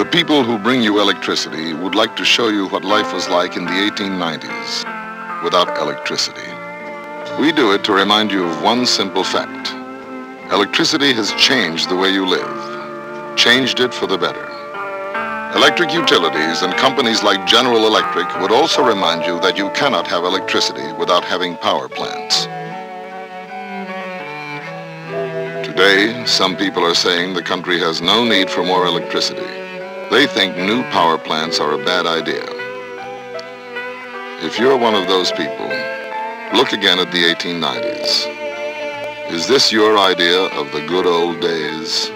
The people who bring you electricity would like to show you what life was like in the 1890s without electricity. We do it to remind you of one simple fact. Electricity has changed the way you live, changed it for the better. Electric utilities and companies like General Electric would also remind you that you cannot have electricity without having power plants. Today, some people are saying the country has no need for more electricity. They think new power plants are a bad idea. If you're one of those people, look again at the 1890s. Is this your idea of the good old days?